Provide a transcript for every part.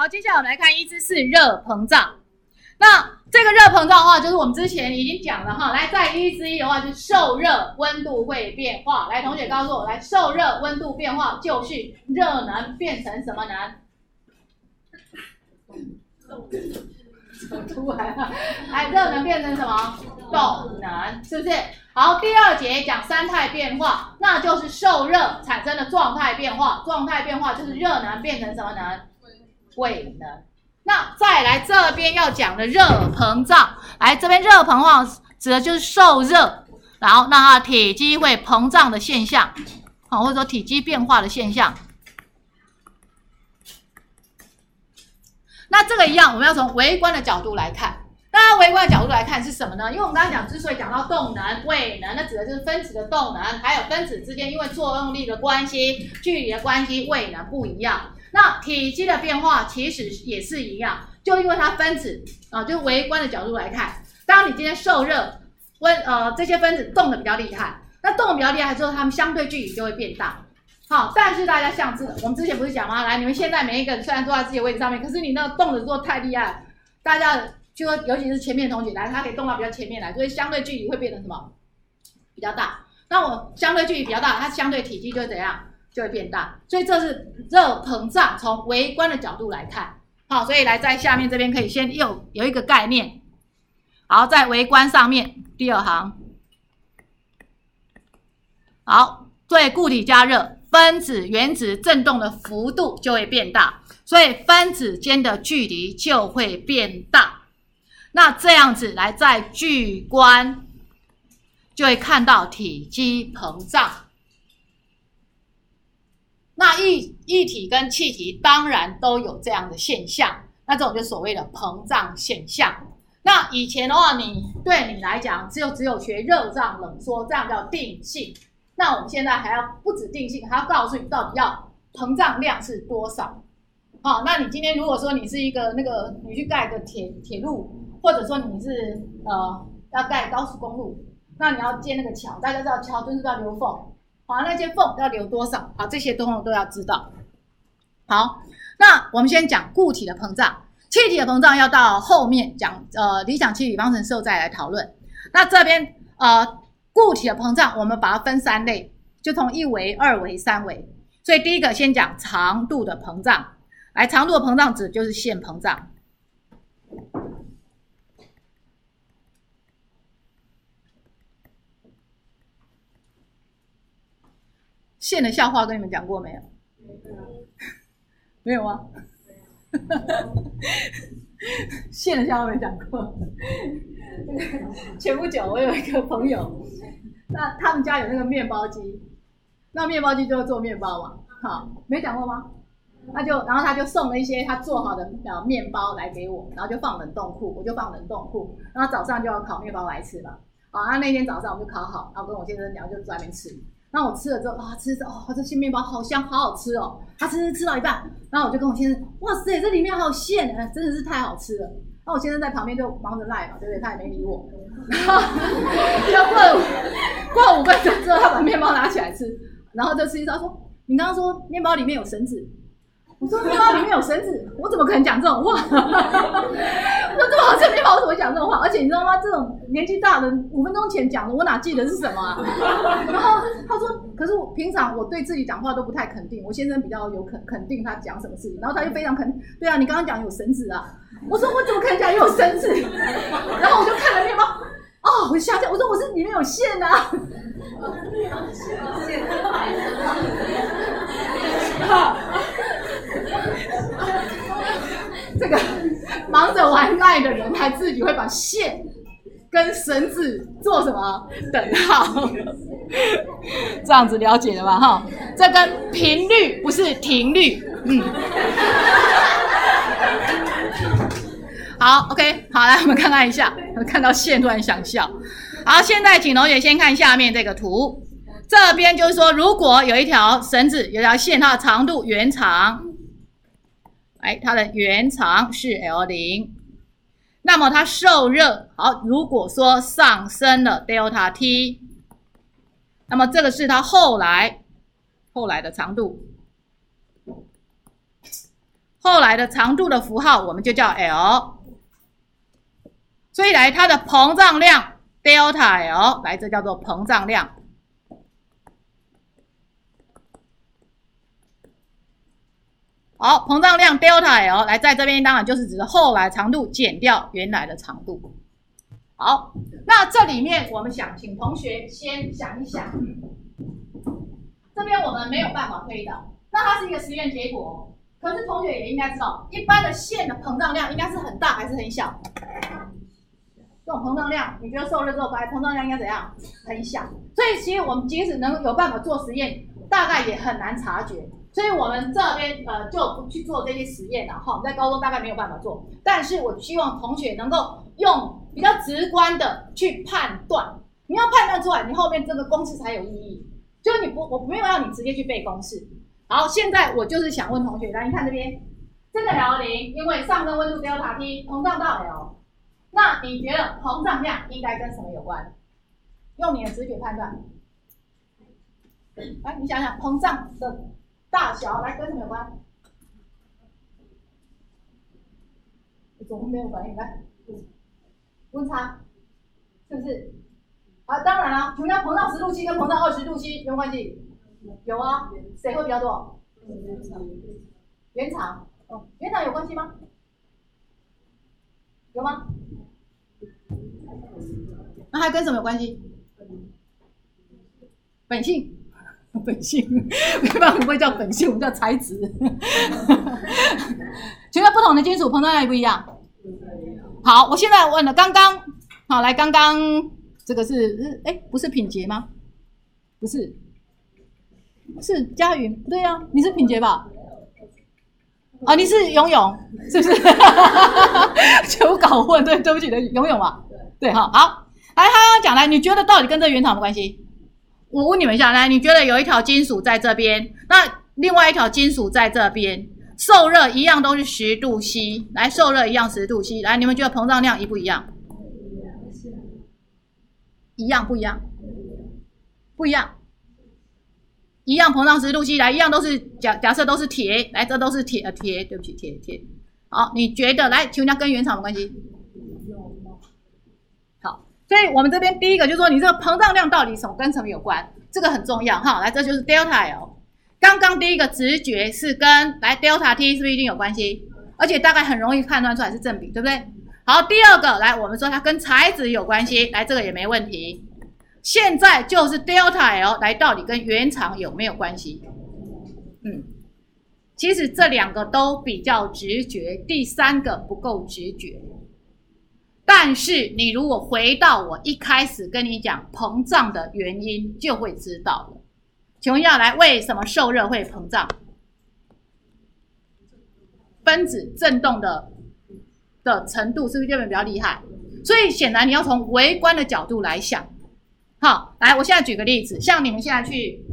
好，接下来我们来看一之四热膨胀。那这个热膨胀的话，就是我们之前已经讲了哈。来，在一之一的话，就是受热温度会变化。来，同学告诉我，来，受热温度变化就是热能变成什么能？出来了，来，热能变成什么？动能，是不是？好，第二节讲三态变化，那就是受热产生的状态变化。状态变化就是热能变成什么能？未能。那再来这边要讲的热膨胀，来这边热膨胀指的就是受热，然后让它体积会膨胀的现象，好，或者说体积变化的现象。那这个一样，我们要从微观的角度来看。那微观的角度来看是什么呢？因为我们刚刚讲，之所以讲到动能、位能，那指的就是分子的动能，还有分子之间因为作用力的关系、距离的关系，位能不一样。那体积的变化其实也是一样，就因为它分子啊，就微观的角度来看，当你今天受热，温呃这些分子动的比较厉害，那动的比较厉害之后，它们相对距离就会变大。好，但是大家像这，我们之前不是讲吗？来，你们现在每一个人虽然坐在自己的位置上面，可是你那个动的做太厉害，大家就说尤其是前面同学来，他可以动到比较前面来，所以相对距离会变成什么？比较大。那我相对距离比较大，它相对体积就会怎样？就会变大，所以这是热膨胀。从微观的角度来看，好，所以来在下面这边可以先有有一个概念。好，在微观上面第二行，好，对固体加热，分子原子振动的幅度就会变大，所以分子间的距离就会变大。那这样子来在巨观就会看到体积膨胀。那液液体跟气体当然都有这样的现象，那这种就所谓的膨胀现象。那以前的话，你对你来讲，只有只有学热胀冷缩，这样叫定性。那我们现在还要不止定性，还要告诉你到底要膨胀量是多少。好，那你今天如果说你是一个那个，你去盖个铁铁路，或者说你是呃要盖高速公路，那你要建那个桥，大家知道桥就是要留缝。好，那些缝要留多少？好，这些东都要知道。好，那我们先讲固体的膨胀，气体的膨胀要到后面讲。呃，理想气体方程式再来讨论。那这边呃，固体的膨胀，我们把它分三类，就从一维、二维、三维。所以第一个先讲长度的膨胀，来，长度的膨胀指就是线膨胀。线的笑话跟你们讲过没有？没有啊？线的笑话没讲过。前不久我有一个朋友，那他们家有那个面包机，那面包机就做面包嘛。好，没讲过吗？那就然后他就送了一些他做好的呃面包来给我，然后就放冷冻库，我就放冷冻库，然后早上就要烤面包来吃了。好，那天早上我就烤好，然后跟我先生聊，就在外面吃。然后我吃了之后啊，吃着哦，这些面包好香，好好吃哦。他吃吃吃到一半，然后我就跟我先生，哇塞，这里面还有馅啊，真的是太好吃了。然后我先生在旁边就忙着赖嘛，对不对？他也没理我。就过过五分钟之后，他把面包拿起来吃，然后就吃一吃，他说：“你刚刚说面包里面有绳子。”我说面包里面有绳子，我怎么可能讲这种话？我这么好吃面包，我怎么讲这种话？而且你知道吗？这种年纪大的五分钟前讲的，我哪记得是什么？啊？然后他说，可是我平常我对自己讲话都不太肯定，我先生比较有肯肯定他讲什么事情，然后他就非常肯，对啊，你刚刚讲有绳子啊，我说我怎么可能讲有绳子？然后我就看了面包，哦，我吓掉，我说我是里面有线啊。这个忙着玩赖的人，他自己会把线跟绳子做什么等号？这样子了解了吧？哈，这跟频率不是停率。嗯，好，OK，好，来我们看看一下，看到线突然想笑。好，现在请同学先看下面这个图，这边就是说，如果有一条绳子，有条线，它的长度原长。哎，它的原长是 L 零，那么它受热好，如果说上升了 delta T，那么这个是它后来后来的长度。后来的长度的符号我们就叫 L。所以来它的膨胀量 delta L，来这叫做膨胀量。好，膨胀量 delta L 来在这边当然就是指的后来长度减掉原来的长度。好，那这里面我们想请同学先想一想，这边我们没有办法推导，那它是一个实验结果，可是同学也应该知道，一般的线的膨胀量应该是很大还是很小？这种膨胀量，你觉得受热之后发膨胀量应该怎样？很小。所以其实我们即使能有办法做实验，大概也很难察觉。所以我们这边呃就不去做这些实验了哈。在高中大概没有办法做，但是我希望同学能够用比较直观的去判断。你要判断出来，你后面这个公式才有意义。就你不，我没有让你直接去背公式。好，现在我就是想问同学，来你看这边，这个 L 零，因为上升温度 delta T 膨胀到 L。那你觉得膨胀量应该跟什么有关？用你的直觉判断。来，你想想，膨胀的大小来跟什么有关？怎么没有反应？来，温差是不是？啊，当然了，同样膨胀十度七跟膨胀二十度 C 有关系？有啊，谁会比较多？原厂。原厂。哦，原厂有关系吗？有吗？那还跟什么有关系？本性，本性，一般不会叫本性，我们叫材质。觉得不同的金属膨胀量不一样。好，我现在问了，刚刚好来，刚刚这个是哎，不是品杰吗？不是，是佳云，不对呀，你是品杰吧？啊，你是游泳，是不是？就搞混，对，对不起的，游泳嘛，对，好，好，来，他刚讲来，你觉得到底跟这原厂的关系？我问你们一下，来，你觉得有一条金属在这边，那另外一条金属在这边，受热一样都是十度 C，来，受热一样十度 C，来，你们觉得膨胀量一不一样？一样不一样？不一样。一样膨胀十度 C 来，一样都是假假设都是铁，来这都是铁呃铁，对不起铁铁。好，你觉得来，请问下跟原厂的关系？所以我们这边第一个就是说，你这个膨胀量到底什么跟什么有关？这个很重要哈。来，这就是 delta L。刚刚第一个直觉是跟来 delta T 是不是一定有关系？而且大概很容易判断出来是正比，对不对？好，第二个来，我们说它跟材质有关系，来这个也没问题。现在就是 delta L 来到底跟原厂有没有关系？嗯，其实这两个都比较直觉，第三个不够直觉。但是你如果回到我一开始跟你讲膨胀的原因，就会知道了。请问下来，为什么受热会膨胀？分子振动的的程度是不是这边比较厉害？所以显然你要从微观的角度来想。好，来，我现在举个例子，像你们现在去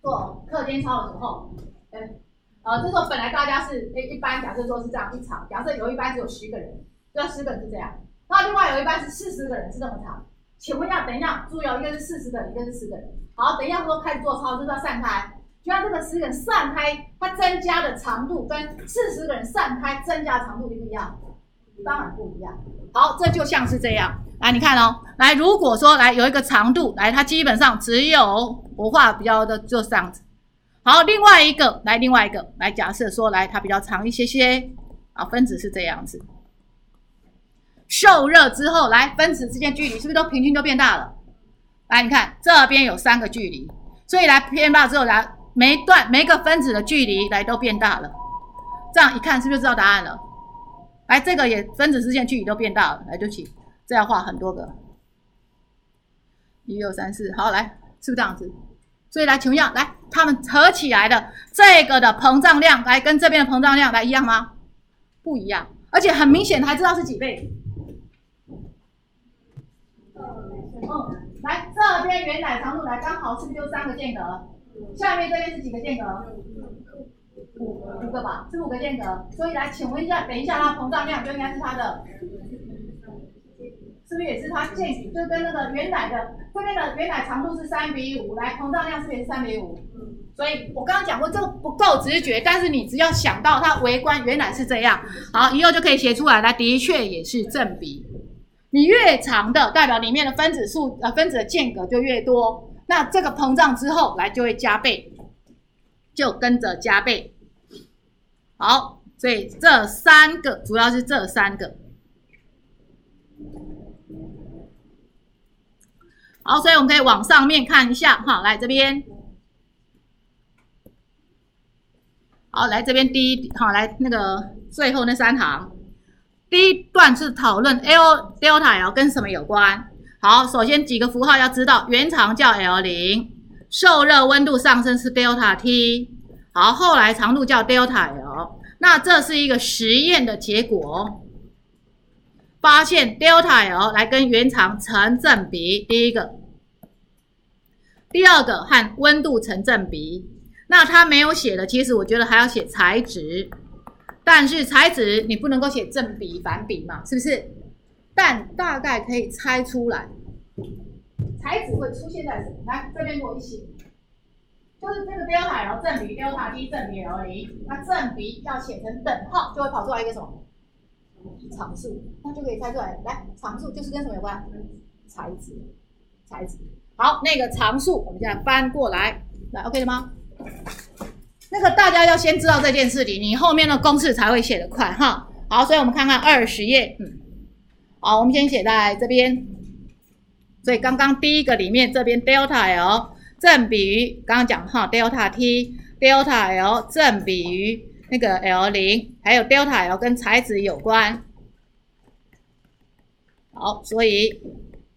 做课间操的时候，呃，这时候本来大家是，诶，一般假设说是这样一场，假设有一班只有十个人，这十个人是这样，那另外有一班是四十个人是这么长，请问一下，等一下，注意哦，一个是四十个人，一个是十个人，好，等一下说开始做操，就是要散开，就像这个十个人散开，它增加的长度跟四十个人散开增加的长度一不一样？当然不一样。好，这就像是这样。来，你看哦，来，如果说来有一个长度，来，它基本上只有我画比较的就这样子。好，另外一个，来，另外一个，来，假设说来它比较长一些些，啊，分子是这样子。受热之后，来，分子之间距离是不是都平均都变大了？来，你看这边有三个距离，所以来变大之后，来每一段每个分子的距离来都变大了。这样一看，是不是知道答案了？来，这个也分子之间距离都变大了。来，对不起。这要画很多个，一二三四，好来，是不是这样子？所以来，请问一下，来，它们合起来的这个的膨胀量，来跟这边的膨胀量来一样吗？不一样，而且很明显，还知道是几倍？嗯，来这边原来长度来刚好是不是就三个间隔？下面这边是几个间隔？五五个吧，是五个间隔。所以来，请问一下，等一下它膨胀量就应该是它的。是不是也是它建，就跟那个原奶的这边的原奶长度是三比五，来膨胀量是不是也是三比五？所以我刚刚讲过，这个不够直觉，但是你只要想到它微观原来是这样，好，以后就可以写出来。它的确也是正比。你越长的，代表里面的分子数呃分子的间隔就越多，那这个膨胀之后来就会加倍，就跟着加倍。好，所以这三个主要是这三个。好，所以我们可以往上面看一下哈，来这边。好，来这边第一，好来那个最后那三行，第一段是讨论 L delta L 跟什么有关。好，首先几个符号要知道，原长叫 L 零，受热温度上升是 delta T。好，后来长度叫 delta L。那这是一个实验的结果，发现 delta L 来跟原长成正比。第一个，第二个和温度成正比。那它没有写的，其实我觉得还要写材质，但是材质你不能够写正比反比嘛，是不是？但大概可以猜出来，材质会出现在什么？来这边给我一写，就是这个 delta L 正比 delta T 正比 L 零，那正比要写成等号，就会跑出来一个什么常数，那就可以猜出来。来，常数就是跟什么有关？材质，材质。好，那个常数我们现在翻过来，来 OK 了吗？那个大家要先知道这件事情，你后面的公式才会写得快哈。好，所以我们看看二十页，嗯，好，我们先写在这边。所以刚刚第一个里面这边 delta L 正比于刚刚讲哈 delta T，delta L 正比于那个 L 零，还有 delta L 跟材质有关。好，所以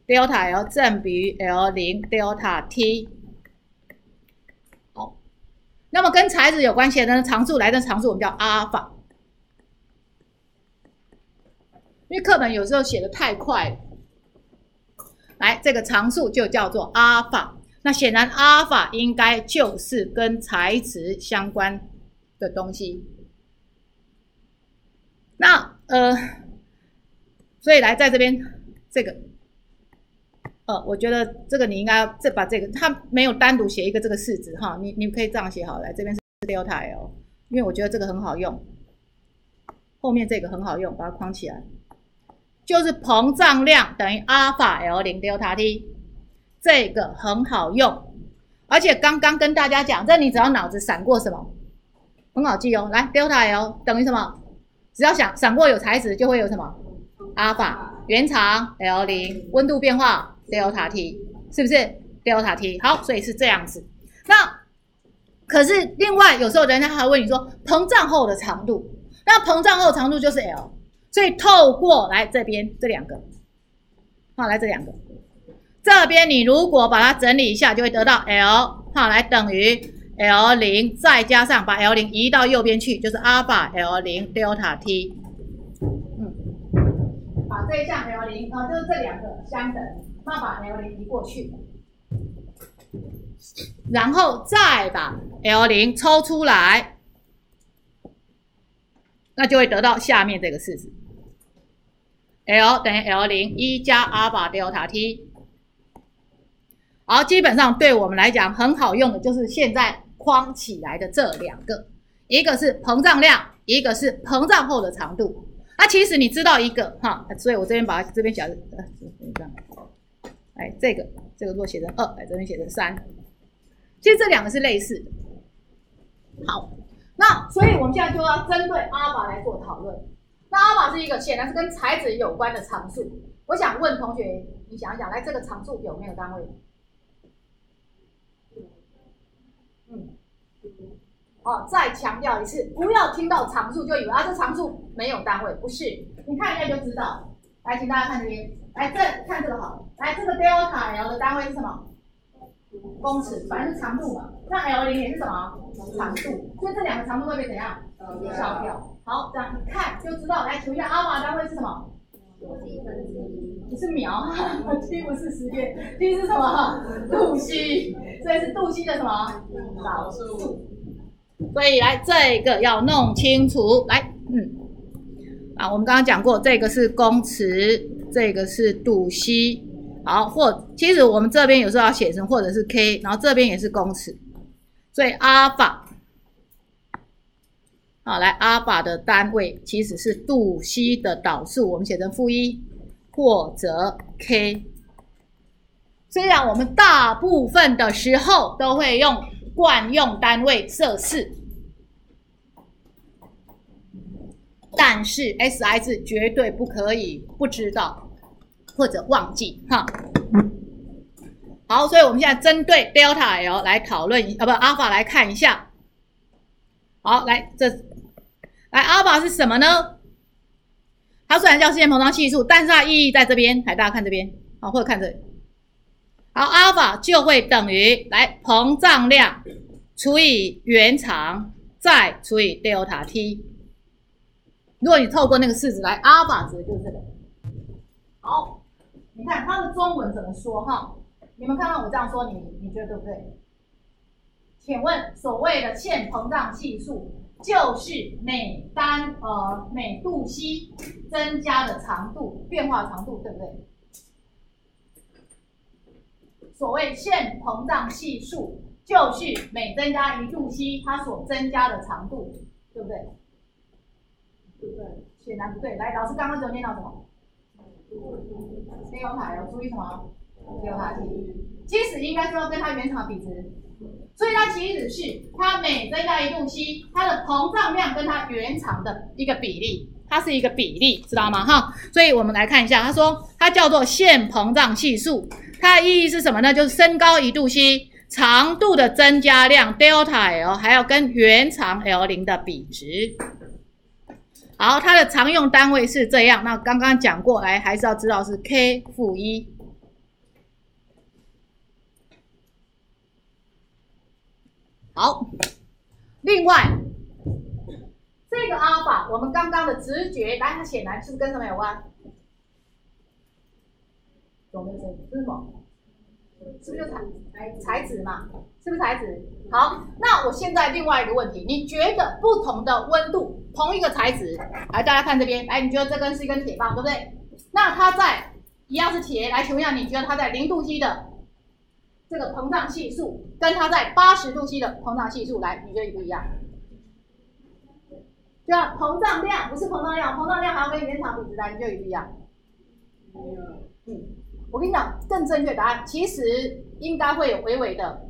delta L 正比于 L 零 delta T。那么跟材质有关系的呢常数来的常数，我们叫阿尔法。因为课本有时候写的太快了，来这个常数就叫做阿尔法。那显然阿尔法应该就是跟材质相关的东西。那呃，所以来在这边这个。呃，我觉得这个你应该再把这个，它没有单独写一个这个式子哈，你你可以这样写好来，这边是 delta L，因为我觉得这个很好用，后面这个很好用，把它框起来，就是膨胀量等于阿尔法 L 零 delta T，这个很好用，而且刚刚跟大家讲，这你只要脑子闪过什么，很好记哦，来 delta L 等于什么？只要想闪过有材质，就会有什么阿尔法原长 L 零温度变化。Delta T 是不是 delta T？好，所以是这样子。那可是另外有时候人家还问你说膨胀后的长度，那膨胀后长度就是 L，所以透过来这边这两个，好来这两个，这边你如果把它整理一下，就会得到 L，好来等于 L 零再加上把 L 零移到右边去，就是阿尔法 L 零 delta T。嗯，把这一项 L 零啊，就是这两个相等。那把 L 零移过去，然后再把 L 零抽出来，那就会得到下面这个式子：L 等于 L 零一加阿尔法 delta T。好，基本上对我们来讲很好用的就是现在框起来的这两个，一个是膨胀量，一个是膨胀后的长度。那其实你知道一个哈，所以我这边把这边写呃，这样。哎，这个这个如果写成二，哎，这边写成三，其实这两个是类似的。好，那所以我们现在就要针对阿法来做讨论。那阿法是一个显然是跟材质有关的常数。我想问同学，你想一想，来这个常数有没有单位？嗯，好，再强调一次，不要听到常数就以为啊这常数没有单位，不是，你看一下就知道。来，请大家看这边。来，这看这个好。来，这个 delta L 的单位是什么？公尺，反正是长度嘛。那 L 零也是什么？长度。所以这两个长度会被怎样？消掉。好，这样一看就知道。来，求一下阿尔法单位是什么？不是秒，T 不是时间，T 是什么？度西。所以是度西的什么？导数。所以来这个要弄清楚。来，嗯。啊，我们刚刚讲过，这个是公尺，这个是度西。好，或其实我们这边有时候要写成或者是 K，然后这边也是公尺。所以阿尔法，好，来阿尔法的单位其实是度西的导数，我们写成负一或者 k。虽然我们大部分的时候都会用惯用单位摄氏，但是 SI 字绝对不可以不知道或者忘记哈。好，所以我们现在针对 delta L 来讨论啊不 alpha 来看一下。好，来这来 alpha 是什么呢？它虽然叫线膨胀系数，但是它意义在这边，来大家看这边，好或者看这里。好，alpha 就会等于来膨胀量除以原长再除以 delta t。如果你透过那个式子来阿尔法值就是这个。好，你看它的中文怎么说哈？你们看到我这样说，你你觉得对不对？请问所谓的线膨胀系数，就是每单呃每度 c 增加的长度变化长度，对不对？所谓线膨胀系数，就是每增加一度 c 它所增加的长度，对不对？对不对？显然不对。来，老师刚刚只有念到什么？没有牌，要注意什么？有它 t，其实应该说跟它原厂比值，所以它其实是它每增加一度 c，它的膨胀量跟它原厂的一个比例，它是一个比例，知道吗？哈，所以我们来看一下，他说它叫做线膨胀系数，它的意义是什么呢？就是升高一度 c 长度的增加量 delta L 还要跟原长 L 零的比值。好，它的常用单位是这样，那刚刚讲过来，还是要知道是 k 负一。好，另外这个阿尔法，我们刚刚的直觉，来，它显然是不是跟什么有关？有没有？是什么？是不是就材材质嘛？是不是材质？好，那我现在另外一个问题，你觉得不同的温度，同一个材质，来，大家看这边，来，你觉得这根是一根铁棒，对不对？那它在一样是铁，来，请问一下，你觉得它在零度 C 的？这个膨胀系数跟它在八十度 C 的膨胀系数来，你觉得一不一样？对啊，膨胀量不是膨胀量，膨胀量还要跟原厂比值来，你觉得一不一样？嗯，我跟你讲，更正确答案其实应该会有微微的，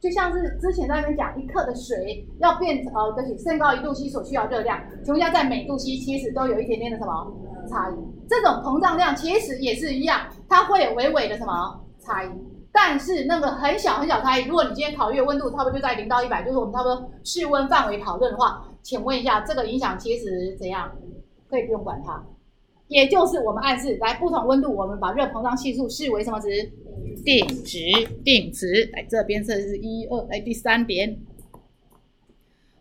就像是之前在那边讲，一克的水要变呃，就是升高一度 C 所需要热量，同样在每度 C 其实都有一点点的什么差异。这种膨胀量其实也是一样，它会有微微的什么？差异，但是那个很小很小差异。如果你今天考虑温度差不多就在零到一百，就是我们差不多室温范围讨论的话，请问一下，这个影响其实怎样？可以不用管它，也就是我们暗示来不同温度，我们把热膨胀系数视为什么值？定值，定值。来这边这是一二，来第三点，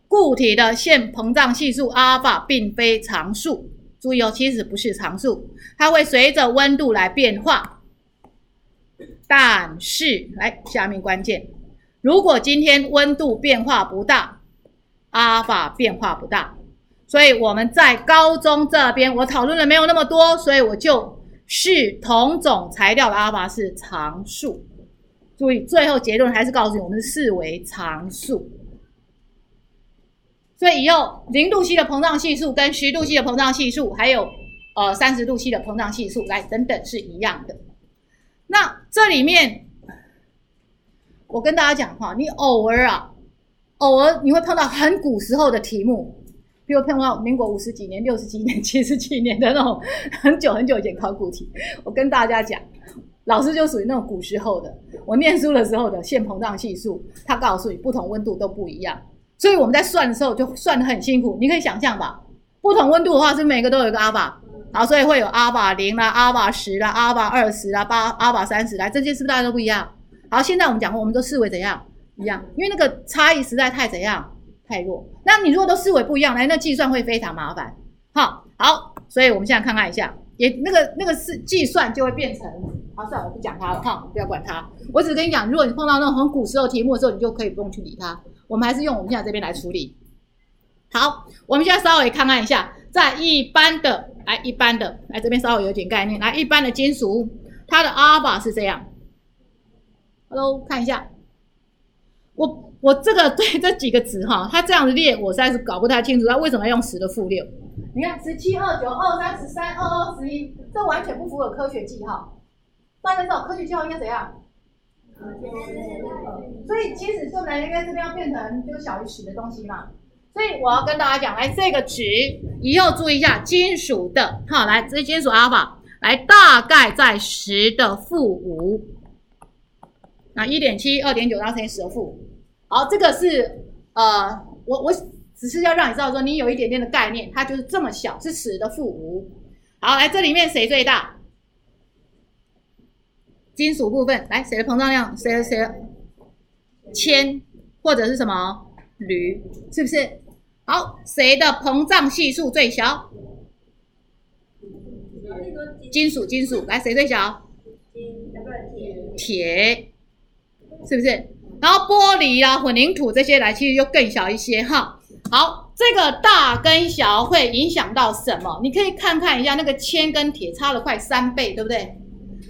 固体的线膨胀系数阿尔法并非常数，注意哦，其实不是常数，它会随着温度来变化。但是，来下面关键，如果今天温度变化不大，阿尔法变化不大，所以我们在高中这边我讨论的没有那么多，所以我就是同种材料的阿尔法是常数。注意，最后结论还是告诉你，我们视为常数。所以以后零度 C 的膨胀系数跟十度 C 的膨胀系数，还有呃三十度 C 的膨胀系数，来等等是一样的。那这里面，我跟大家讲哈，你偶尔啊，偶尔你会碰到很古时候的题目，比如碰到民国五十几年、六十几年、七十几年的那种很久很久以前考古题。我跟大家讲，老师就属于那种古时候的。我念书的时候的线膨胀系数，他告诉你不同温度都不一样，所以我们在算的时候就算的很辛苦。你可以想象吧，不同温度的话，是每个都有一个阿法。好，所以会有阿法零啦、阿法十啦、阿法二十啦、八阿法三十啦，这些是不是大家都不一样？好，现在我们讲过，我们都视为怎样一样？因为那个差异实在太怎样太弱。那你如果都思维不一样，来那计算会非常麻烦。好，好，所以我们现在看看一下，也那个那个是计算就会变成，好，算了，我不讲它了哈，不要管它。我只跟你讲，如果你碰到那种很古时候题目的时候，你就可以不用去理它。我们还是用我们现在这边来处理。好，我们现在稍微看看一下。在一般的，来一般的，来这边稍微有点概念。来一般的金属，它的阿尔法是这样。Hello，看一下，我我这个对这几个值哈，它这样列，我实在是搞不太清楚，它为什么要用十的负六？你看十七、二九、二三、十三、二二、十一，这完全不符合科学记号。大家知道科学记号应该怎样？所以其实就来应该这边要变成就小于十的东西嘛。所以我要跟大家讲，来这个值以后注意一下，金属的，好，来这金属阿尔法，来大概在十的负五，那一点七、二点九，然后乘以十的负五。好，这个是呃，我我只是要让你知道说，你有一点点的概念，它就是这么小，是十的负五。好，来这里面谁最大？金属部分，来谁的膨胀量？谁的谁？铅或者是什么铝？是不是？好，谁的膨胀系数最小？金属，金属，来谁最小？铁，是不是？然后玻璃啊、混凝土这些来，其实又更小一些哈。好，这个大跟小会影响到什么？你可以看看一下，那个铅跟铁差了快三倍，对不对？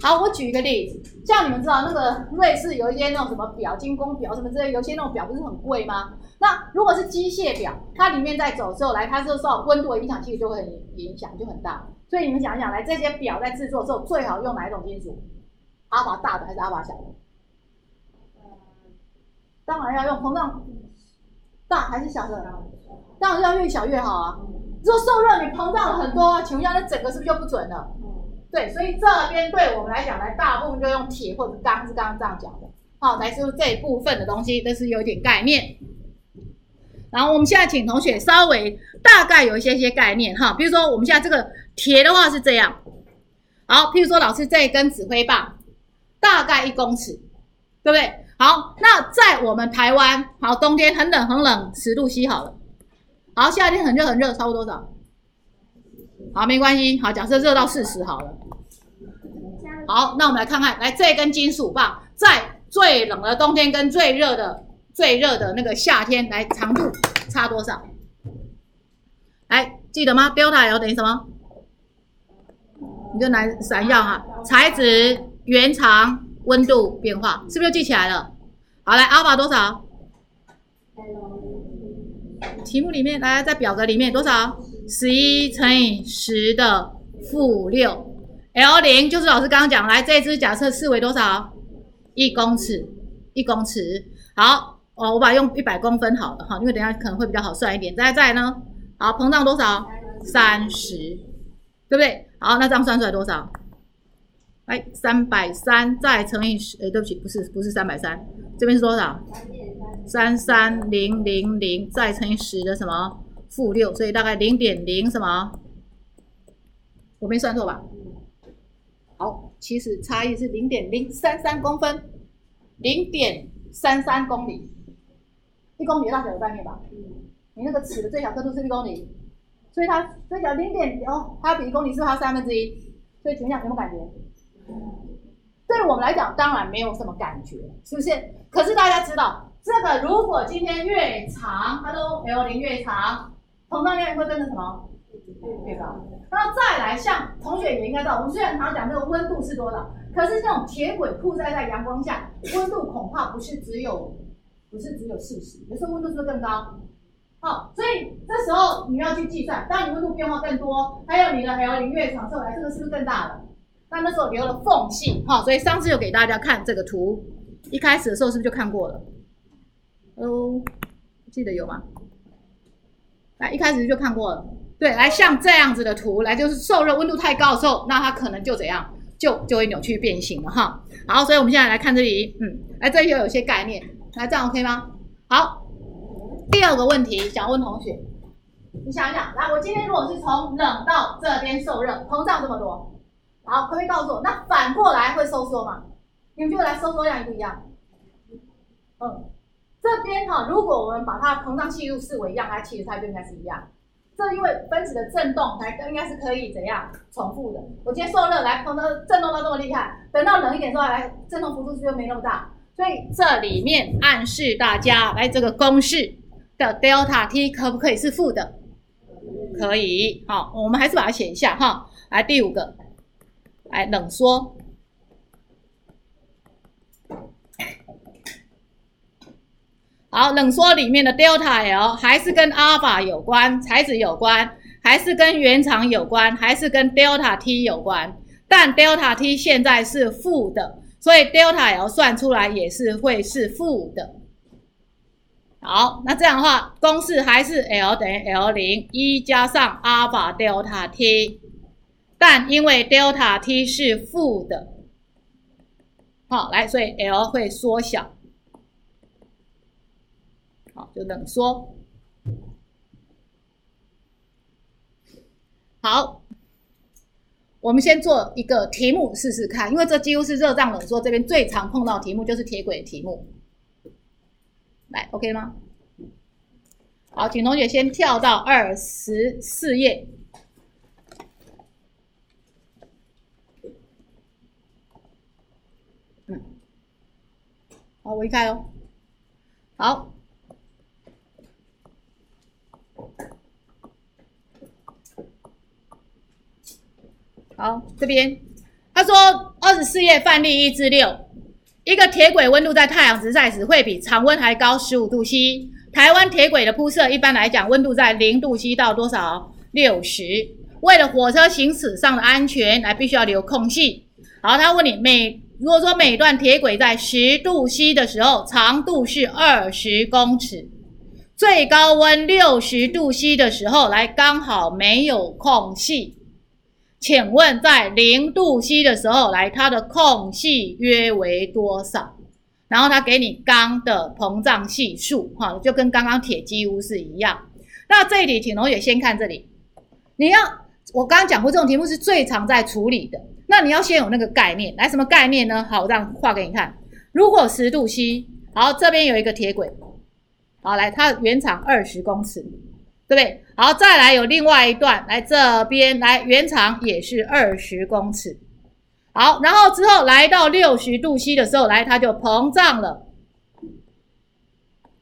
好，我举一个例子，像你们知道那个瑞士有一些那种什么表，精工表什么之类，有些那种表不是很贵吗？那如果是机械表，它里面在走之后，来它就受温度的影响，其实就会很影响，就很大。所以你们想一想，来这些表在制作的时候，最好用哪一种金属？阿法大的还是阿法小的？当然要用膨胀大还是小的？当然要越小越好啊！如果受热你膨胀了很多，请问一下，那整个是不是就不准了？对，所以这边对我们来讲，来大部分就用铁或者钢，是刚刚这样讲的。好，来是这一部分的东西，但是有点概念。然后我们现在请同学稍微大概有一些些概念哈，比如说我们现在这个铁的话是这样。好，譬如说老师这一根指挥棒大概一公尺，对不对？好，那在我们台湾，好，冬天很冷很冷，十度 C 好了。好，夏天很热很热，超过多少？好，没关系。好，假设热到四十好了。好，那我们来看看，来这根金属棒，在最冷的冬天跟最热的最热的那个夏天，来长度差多少？来，记得吗？delta L 等于什么？你就来闪耀哈，材质、原长、温度变化，是不是就记起来了？好，来阿尔法多少？题目里面，大家在表格里面多少？十一乘以十的负六。L 零就是老师刚刚讲，来这支假设四为多少？一公尺，一公尺。好，哦，我把用一百公分好了哈，因为等下可能会比较好算一点。再再呢？好，膨胀多少？三十，对不对？好，那这样算出来多少？哎，三百三再乘以十，哎，对不起，不是不是三百三，这边是多少？三三零零零再乘以十的什么？负六，所以大概零点零什么？我没算错吧？好，其实差异是零点零三三公分，零点三三公里，一公里大小有概念吧？你那个尺的最小刻度是一公里，所以它最小零点哦，它比一公里是它三分之一，所以请问有没有感觉？对我们来讲，当然没有什么感觉，是不是？可是大家知道，这个如果今天越长，它都 L 零越长，膨胀量会跟着什么？越高。那再来，像同学也应该知道，我们虽然常讲这个温度是多少，可是这种铁轨曝晒在阳光下，温度恐怕不是只有，不是只有四十，有时候温度是不是更高？好，所以这时候你要去计算，当你温度变化更多，还有你的 L 零越长，之后来这个是不是更大了？那那时候留了缝隙，哈，所以上次有给大家看这个图，一开始的时候是不是就看过了？哦，记得有吗？来，一开始就看过了。对，来像这样子的图，来就是受热温度太高的时候，那它可能就怎样，就就会扭曲变形了哈。好，所以我们现在来看这里，嗯，来这里又有些概念，来这样 OK 吗？好，第二个问题想问同学，你想一想，来，我今天如果是从冷到这边受热，膨胀这么多，好，可以告诉我，那反过来会收缩吗？你们觉得来收缩量一不一样？嗯，这边哈，如果我们把它膨胀系数视为一样，它其实它就应该是一样。这因为分子的振动才应该是可以怎样重复的。我今天受热来碰到振动到这么厉害，等到冷一点之后来振动幅度是就没那么大。所以这里面暗示大家来这个公式的 delta T 可不可以是负的？可以。好，我们还是把它写一下哈。来第五个，来冷缩。好，冷缩里面的 delta L 还是跟阿尔法有关，材质有关，还是跟原厂有关，还是跟 delta T 有关？但 delta T 现在是负的，所以 delta L 算出来也是会是负的。好，那这样的话，公式还是 L 等于 L 零一加上阿尔法 delta T，但因为 delta T 是负的，好，来，所以 L 会缩小。好，就冷缩。好，我们先做一个题目试试看，因为这几乎是热胀冷缩这边最常碰到题目，就是铁轨题目。来，OK 吗？好，请同学先跳到二十四页。嗯，好，我一开哦。好。好，这边他说二十四页范例一至六，一个铁轨温度在太阳直晒时会比常温还高十五度 C。台湾铁轨的铺设一般来讲温度在零度 C 到多少？六十。为了火车行驶上的安全，来必须要留空隙。好，他问你每如果说每段铁轨在十度 C 的时候，长度是二十公尺，最高温六十度 C 的时候，来刚好没有空隙。请问在零度 C 的时候，来它的空隙约为多少？然后它给你钢的膨胀系数，哈，就跟刚刚铁几乎是一样。那这里，请同学先看这里。你要我刚刚讲过，这种题目是最常在处理的。那你要先有那个概念，来什么概念呢？好，我这样画给你看。如果十度 C，好，这边有一个铁轨，好，来它原长二十公尺。对不对？好，再来有另外一段，来这边来，原长也是二十公尺。好，然后之后来到六十度 C 的时候，来它就膨胀了。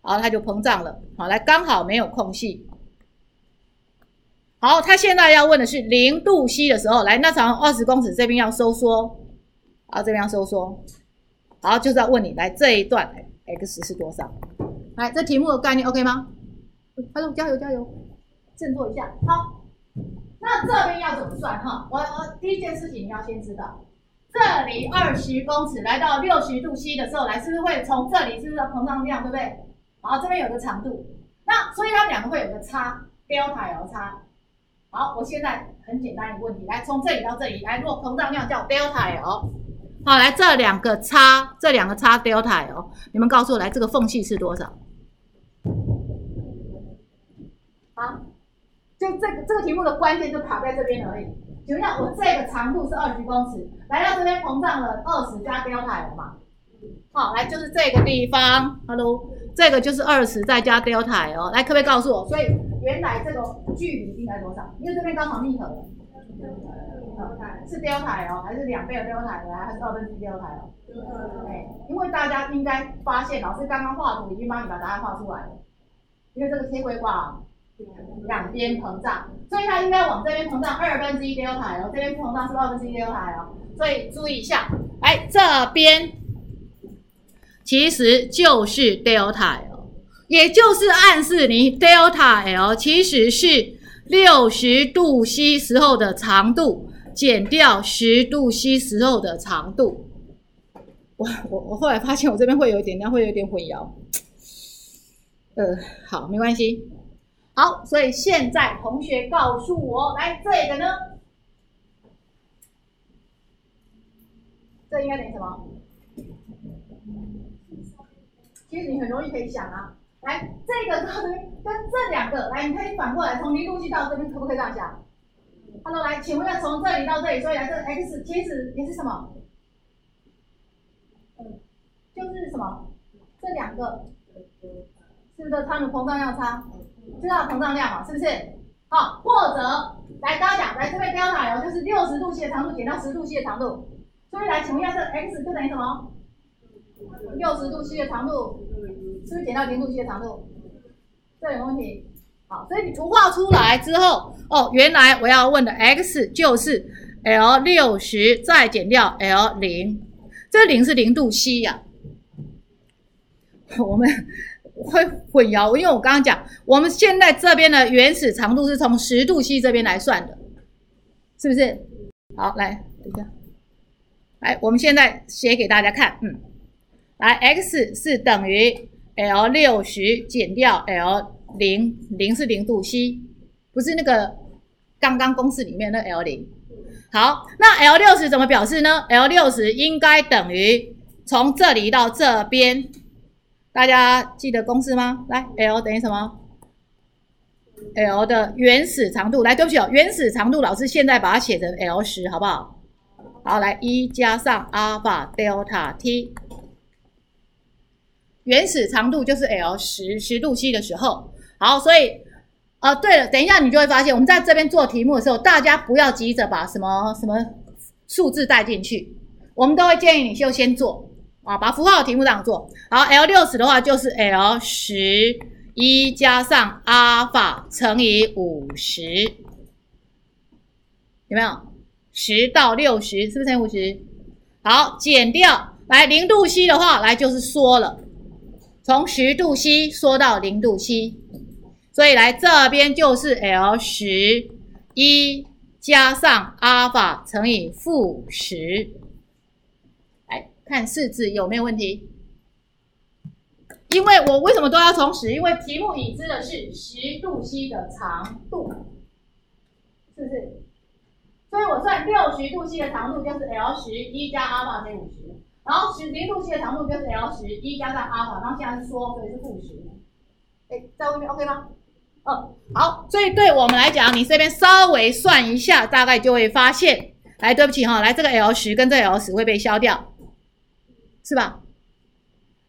好，它就膨胀了。好，来刚好没有空隙。好，他现在要问的是零度 C 的时候，来那长二十公尺这边要收缩，好，这边要收缩。好，就是要问你来这一段 x 是多少？来，这题目的概念 OK 吗？他说：“加油加油，振作一下。好，那这边要怎么算？哈，我我第一件事情你要先知道，这里二十公尺来到六十度 C 的时候，来是不是会从这里是不是膨胀量，对不对？好，这边有个长度，那所以它两个会有个差，delta L 差。好，我现在很简单一个问题，来从这里到这里，来如果膨胀量叫 delta L，好，来这两个差，这两个差 delta L，你们告诉我，来这个缝隙是多少？”好，就这个这个题目的关键就卡在这边而已。就像我这个长度是二十公尺，来到这边膨胀了二十加 delta L 嘛。好，来就是这个地方哈喽这个就是二十再加 delta L。来，可不可以告诉我？所以原来这个距离应该多少？因为这边刚好密合了。是 delta L 还是两倍的 delta L 还是二分之一 delta L？对，因为大家应该发现，老师刚刚画图已经帮你把答案画出来了。因为这个铁轨管。两边膨胀，所以它应该往这边膨胀二分之一 delta L，这边膨胀是二分之一 delta L，所以注意一下，哎，这边其实就是 delta L，也就是暗示你 delta L 其实是六十度 C 时候的长度减掉十度 C 时候的长度。我我我后来发现我这边会有一点，那会有点混淆。呃，好，没关系。好，所以现在同学告诉我，来这个呢？这应该等于什么？其实你很容易可以想啊，来这个这边跟这两个，来你可以反过来，从零度 C 到这边，可不可以这样想？Hello，来，请问要从这里到这里，所以来这 x 其实也是什么？嗯，就是什么？这两个是不是它们膨胀量差？知道膨胀量嘛？是不是？好，或者来刚刚讲，来这边 delta L 就是六十度 C 的长度减掉十度 C 的长度，所以来请问一下，这 x 就等于什么？六十度 C 的长度是不是减掉零度 C 的长度？这有问题？好，所以你图画出来之后，哦，原来我要问的 x 就是 L 六十再减掉 L 零，这零是零度 C 呀。我们。会混淆，因为我刚刚讲，我们现在这边的原始长度是从十度 C 这边来算的，是不是？好，来等一下，来，我们现在写给大家看，嗯，来，x 是等于 L 六十减掉 L 零，零是零度 C，不是那个刚刚公式里面那 L 零。好，那 L 六十怎么表示呢？L 六十应该等于从这里到这边。大家记得公式吗？来，L 等于什么？L 的原始长度。来，对不起哦，原始长度，老师现在把它写成 L 十，好不好？好，来一加上阿尔法 delta t，原始长度就是 L 十十度 C 的时候。好，所以，呃，对了，等一下你就会发现，我们在这边做题目的时候，大家不要急着把什么什么数字带进去，我们都会建议你就先做。啊，把符号题目这样做好。L 六十的话就是 L 十一加上阿尔法乘以五十，有没有？十到六十是不是乘以五十？好，减掉来零度 C 的话，来就是缩了，从十度 C 缩到零度 C，所以来这边就是 L 十一加上阿尔法乘以负十。看式子有没有问题？因为我为什么都要从十？因为题目已知的是十度 C 的长度，是不是？所以我算六十度 C 的长度就是 L 十一加阿尔法乘以五十，然后十零度 C 的长度就是 L 十一加上阿尔法，然后现在是缩，所以是负十。哎，在外面 OK 吗？嗯，好。所以对我们来讲，你这边稍微算一下，大概就会发现。来，对不起哈，来这个 L 十跟这个 L 十会被消掉。是吧？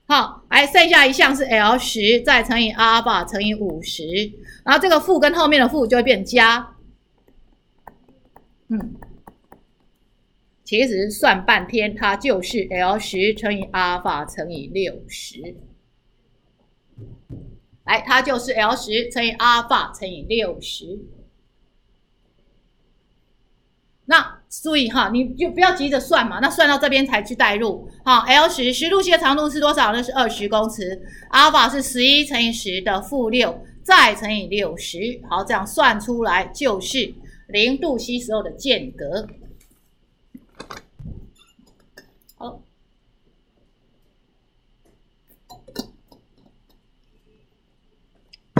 好，来剩下一项是 L 十再乘以阿尔法乘以五十，然后这个负跟后面的负就会变加。嗯，其实算半天，它就是 L 十乘以阿尔法乘以六十。来，它就是 L 十乘以阿尔法乘以六十。那注意哈，你就不要急着算嘛，那算到这边才去代入。好，L 十十度 C 的长度是多少那？是二十公尺。阿尔法是十一乘以十的负六，再乘以六十。好，这样算出来就是零度 C 时候的间隔。好，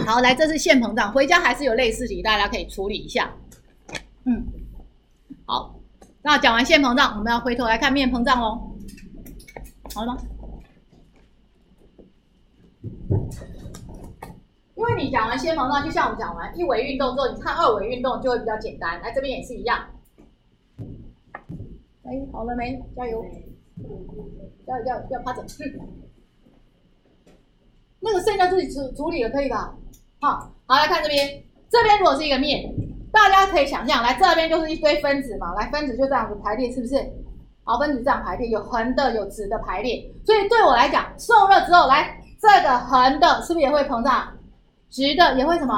好，来，这是线膨胀。回家还是有类似题，大家可以处理一下。嗯。好，那讲完线膨胀，我们要回头来看面膨胀喽。好了吗？因为你讲完线膨胀，就像我们讲完一维运动之后，你看二维运动就会比较简单。来，这边也是一样。哎，好了没？加油！要要要趴着。那个剩下自己处处理了，可以吧？好，好来看这边，这边如果是一个面。大家可以想象，来这边就是一堆分子嘛，来分子就这样子排列，是不是？好，分子这样排列，有横的，有直的排列。所以对我来讲，受热之后，来这个横的是不是也会膨胀？直的也会什么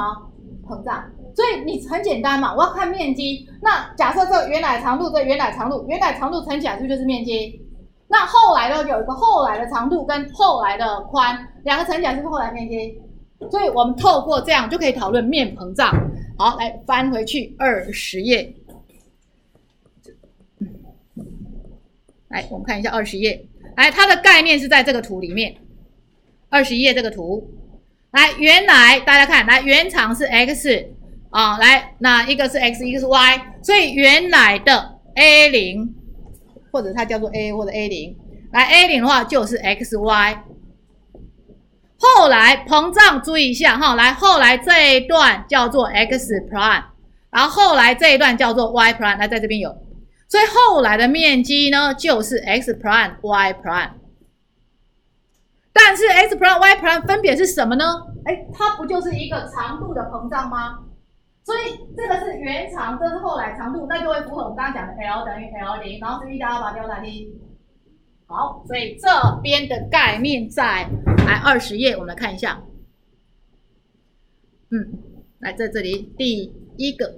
膨胀？所以你很简单嘛，我要看面积。那假设这原来长度，这原来长度，原来长度乘起来是不是就是面积？那后来呢，有一个后来的长度跟后来的宽，两个乘起来是不是后来面积？所以我们透过这样就可以讨论面膨胀。好，来翻回去二十页。来，我们看一下二十页。来，它的概念是在这个图里面。二十页这个图，来，原来大家看，来，原厂是 x 啊，来，那一个是 x，一个是 y，所以原来的 a 零，或者它叫做 a 或者 a 零，来 a 零的话就是 x y。后来膨胀，注意一下哈，来后来这一段叫做 x prime，然后后来这一段叫做 y prime，那在这边有，所以后来的面积呢就是 x prime y prime，但是 x prime y prime 分别是什么呢？哎，它不就是一个长度的膨胀吗？所以这个是原长，这是后来长度，那就会符合我们刚刚讲的 L 等于 L 零，然后是一加二把 delta t。好，所以这边的概念在来二十页，我们来看一下。嗯，来在这里第一个，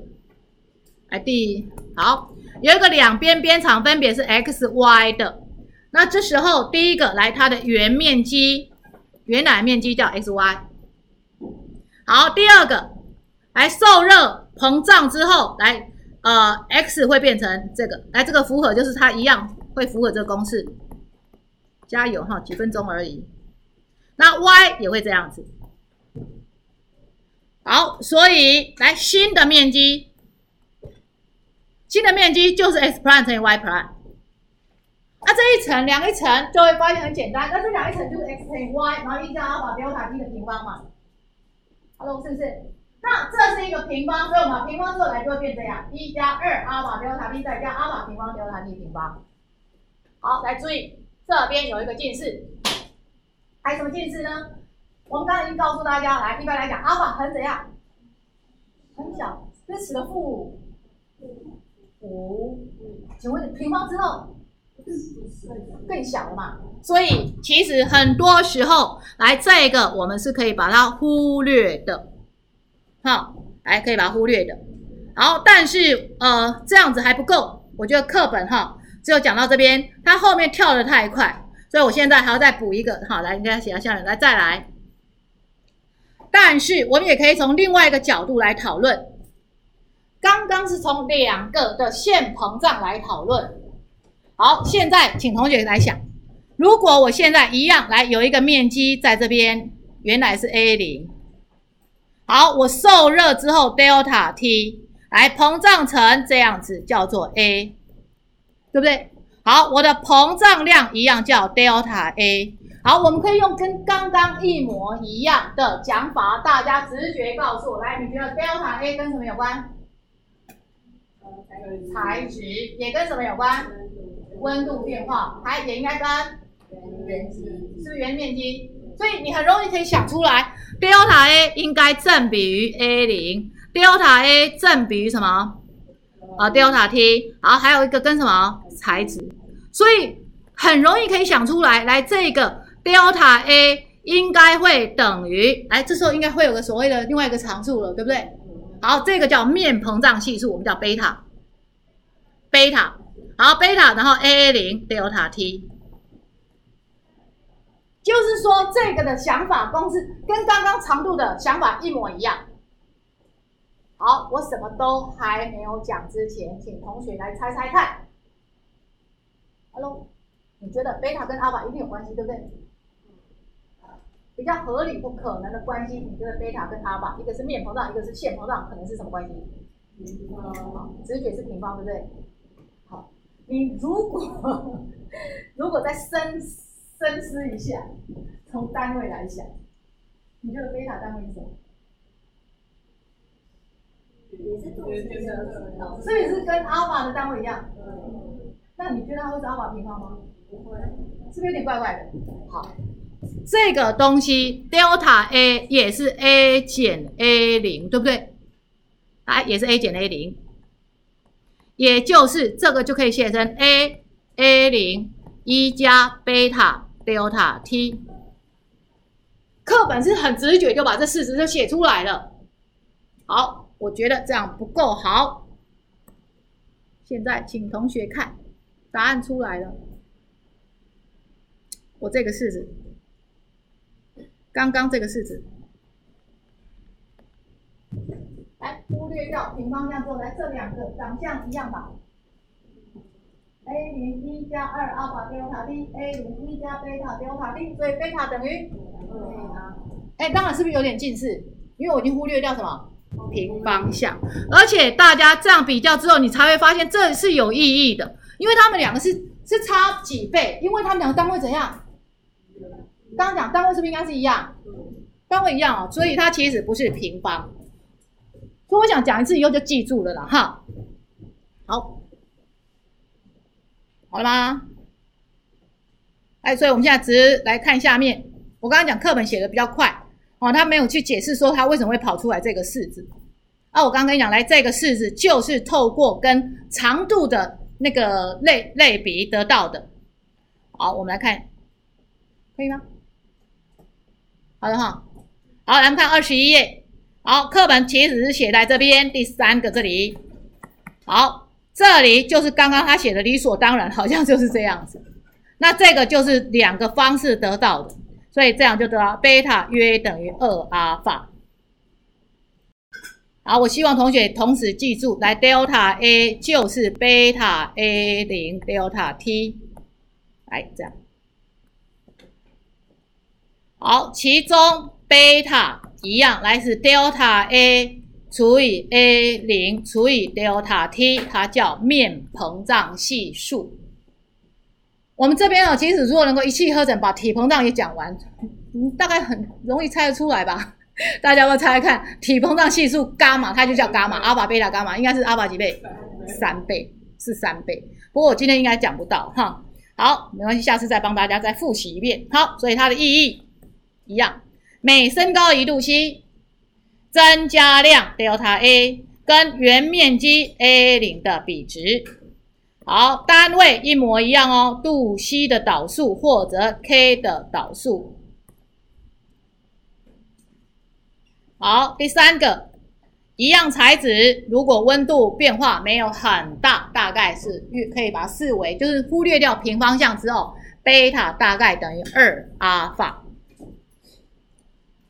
来第好有一个两边边长分别是 x、y 的，那这时候第一个来它的圆面积，原来面积叫 x y。好，第二个，来受热膨胀之后，来呃 x 会变成这个，来这个符合就是它一样会符合这个公式。加油哈，几分钟而已。那 y 也会这样子。好，所以来新的面积，新的面积就是 x prime 乘以 y prime。那这一层两一层就会发现很简单，那这两一层就是 x 乘以 y，然后一加 alpha delta t 的平方嘛。Hello，是不是？那这是一个平方，所以我们平方做来就会变这样：一加二 alpha delta t 再加阿尔法平方 delta t 平方。好，来注意。这边有一个近视，还有什么近视呢？我们刚才已经告诉大家，来，一般来讲，阿尔法很怎样？很小，是十的负五。请问平方之后更小了嘛？所以其实很多时候，来这个我们是可以把它忽略的，好，来可以把它忽略的。好，但是呃这样子还不够，我觉得课本哈。只有讲到这边，它后面跳的太快，所以我现在还要再补一个。好，来，你给它写到下面来，再来。但是我们也可以从另外一个角度来讨论。刚刚是从两个的线膨胀来讨论。好，现在请同学来想，如果我现在一样来有一个面积在这边，原来是 A 零。好，我受热之后 delta T 来膨胀成这样子，叫做 A。对不对？好，我的膨胀量一样叫 delta A。好，我们可以用跟刚刚一模一样的讲法，大家直觉告诉我，来，你觉得 delta A 跟什么有关？材质也跟什么有关？温度变化，还也应该跟面积，是不是原面积？所以你很容易可以想出来，delta A 应该正比于 A 零，delta A 正比于什么？啊，delta t，好，还有一个跟什么材质，所以很容易可以想出来，来这个 delta a 应该会等于，哎，这时候应该会有个所谓的另外一个常数了，对不对？好，这个叫面膨胀系数，我们叫贝塔，贝塔，好，贝塔，然后 a a 零 delta t，就是说这个的想法公式跟刚刚长度的想法一模一样。好，我什么都还没有讲之前，请同学来猜猜看。Hello，你觉得贝塔跟阿尔法一定有关系，对不对？比较合理不可能的关系，你觉得贝塔跟阿尔法，一个是面膨胀，一个是线膨胀，可能是什么关系？好，直觉是平方，对不对？好，你如果 如果再深深思一下，从单位来想，你觉得贝塔单位是什么？也是做所以是跟阿尔法的单位一样。那你觉得它会是阿尔法平方吗？不会，是不是有点怪怪的？好，这个东西 delta A 也是 A 减 A 零，对不对？啊，也是 A 减 A 零，也就是这个就可以写成 A A 零一加贝塔 delta T。课本是很直觉就把这事实就写出来了。好。我觉得这样不够好。现在请同学看，答案出来了。我这个式子，刚刚这个式子，来忽略掉平方向之后，来这两个长相一样吧。a 零一加二阿尔法 delta t，a 零一加贝塔 delta t，所以贝塔等于哎，当然是不是有点近似？因为我已经忽略掉什么？平方向，而且大家这样比较之后，你才会发现这是有意义的，因为他们两个是是差几倍，因为他们两个单位怎样？刚刚讲单位是不是应该是一样？单位一样哦，所以它其实不是平方。所以我想讲一次以后就记住了啦，哈。好，好了吗？哎，所以我们现在只来看下面，我刚刚讲课本写的比较快。哦，他没有去解释说他为什么会跑出来这个式子。啊，我刚刚跟你讲，来这个式子就是透过跟长度的那个类类比得到的。好，我们来看，可以吗？好的哈，好，来看二十一页。好，课本其实是写在这边第三个这里。好，这里就是刚刚他写的理所当然，好像就是这样子。那这个就是两个方式得到的。所以这样就得到贝塔约等于二阿尔法。好，我希望同学同时记住，来 delta A 就是贝塔 A 零 delta T，来这样。好，其中贝塔一样，来是 delta A 除以 A 零除以 delta T，它叫面膨胀系数。我们这边哦，其实如果能够一气呵成把体膨胀也讲完，嗯，大概很容易猜得出来吧？大家要猜猜看，体膨胀系数伽马，它就叫伽马，阿尔法、贝塔、伽马，应该是阿尔法几倍？三倍，是三倍。不过我今天应该讲不到哈。好，没关系，下次再帮大家再复习一遍。好，所以它的意义。一样，每升高一度 c，增加量 delta A 跟原面积 A 零的比值，好，单位一模一样哦，度 c 的导数或者 k 的导数。好，第三个，一样材质，如果温度变化没有很大，大概是可以把它视为就是忽略掉平方向之后，贝塔大概等于二阿尔法。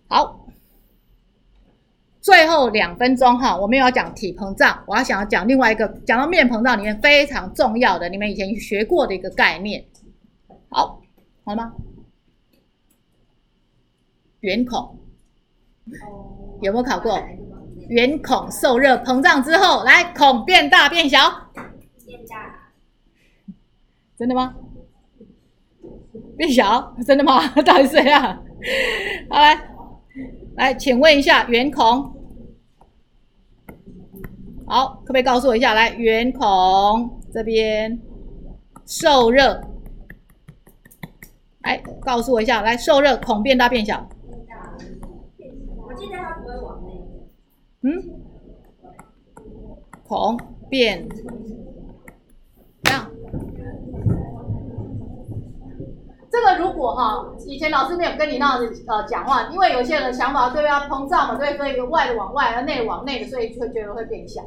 好，最后两分钟哈，我们要讲体膨胀，我要想要讲另外一个，讲到面膨胀里面非常重要的，你们以前学过的一个概念。好，好了吗？圆孔有没有考过？圆孔受热膨胀之后，来孔变大变小？变大。真的吗？变小？真的吗？到底是谁啊？好来。来，请问一下圆孔，好，可不可以告诉我一下？来，圆孔这边受热，来告诉我一下，来受热孔变大变小？我记得它不会往内。嗯，孔变。这个如果哈，以前老师没有跟你那样子呃讲话，因为有些人想法对要膨胀嘛，对，所以外的往外，而内往内的，所以就会觉得会变小。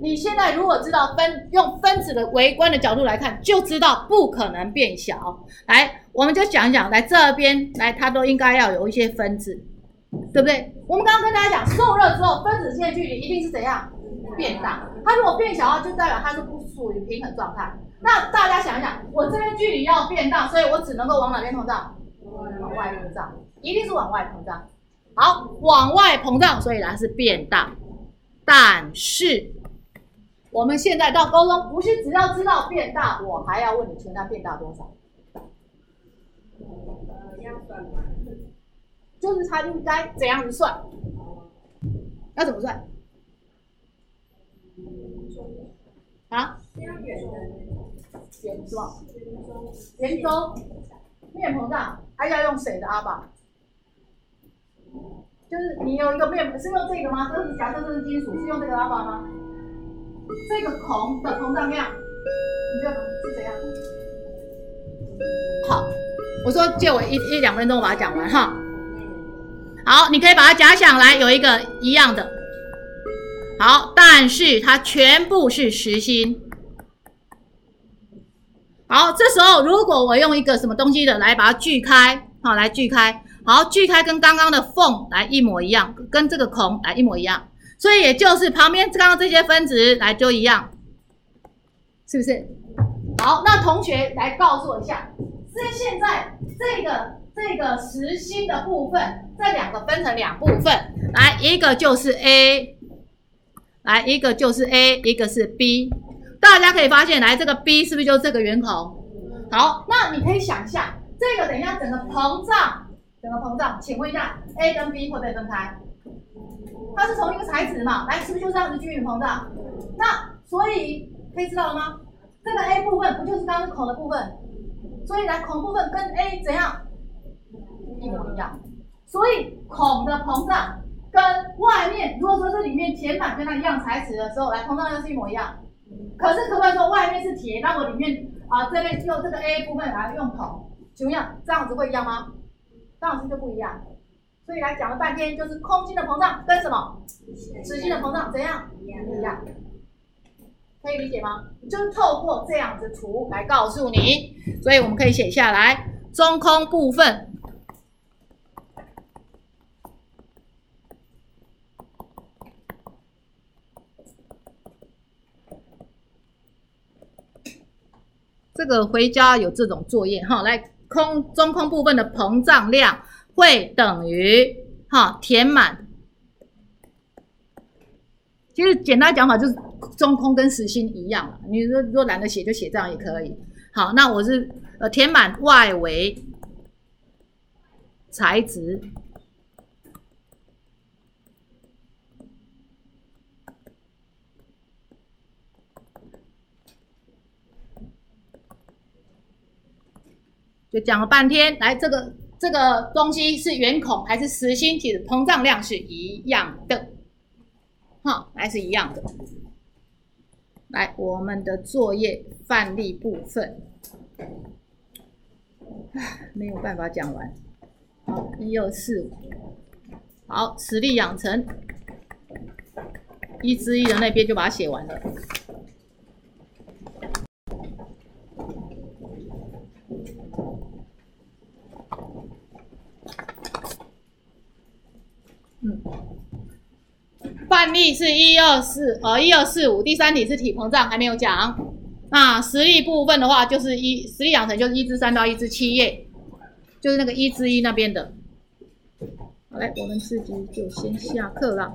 你现在如果知道分用分子的微观的角度来看，就知道不可能变小。来，我们就讲讲，来这边来，它都应该要有一些分子，对不对？我们刚刚跟大家讲，受热之后分子间距离一定是怎样变大？它如果变小的话，就代表它是不属于平衡状态。那大家想一想，我这边距离要变大，所以我只能够往哪边膨胀？往外膨胀，一定是往外膨胀。好，往外膨胀，所以它是变大。但是我们现在到高中，不是只要知道变大，我还要问你，请它变大多少？就是它应该怎样子算？要怎么算？啊？圆是吧？圆周面膨胀，还要用谁的阿法？就是你有一个面，是用这个吗？这是假设这是金属，是用这个阿法吗？这个孔的膨胀量，你觉得是怎样？好，我说借我一一两分钟，我把它讲完哈。好，你可以把它假想来有一个一样的。好，但是它全部是实心。好，这时候如果我用一个什么东西的来把它锯开，好，来锯开，好，锯开跟刚刚的缝来一模一样，跟这个孔来一模一样，所以也就是旁边刚刚这些分子来就一样，是不是？好，那同学来告诉我一下，所以现在这个这个实心的部分，这两个分成两部分，来一个就是 A，来一个就是 A，一个是 B。大家可以发现，来这个 B 是不是就是这个圆孔？好，那你可以想象，这个等一下整个膨胀，整个膨胀，请问一下，A 跟 B 会不会分开？它是同一个材质嘛？来，是不是就这样子均匀膨胀？那所以可以知道了吗？这个 A 部分不就是刚刚孔的部分？所以来孔部分跟 A 怎样一模一样？所以孔的膨胀跟外面，如果说这里面填满跟它一样材质的时候，来膨胀又是一模一样。可是可不可以说外面是铁，那我里面啊这边用这个 A 部分来用铜，怎么样？这样子会一样吗？当然是就不一样。所以来讲了半天，就是空心的膨胀跟什么实心的膨胀怎样？一样。可以理解吗？就是透过这样子图来告诉你。所以我们可以写下来，中空部分这个回家有这种作业哈，来空中空部分的膨胀量会等于哈填满。其实简单讲法就是中空跟实心一样你如果如果懒得写就写这样也可以。好，那我是呃填满外围材质。就讲了半天，来这个这个东西是圆孔还是实心？其实膨胀量是一样的，哈，还是一样的。来，我们的作业范例部分，唉，没有办法讲完。好，一二四五，好，实力养成，一之一的那边就把它写完了。嗯，范例是一二四，呃，一二四五，第三题是体膨胀，还没有讲。那实力部分的话，就是一实力养成就是一至三到一至七页，就是那个一至一那边的。好嘞，我们自己就先下课了。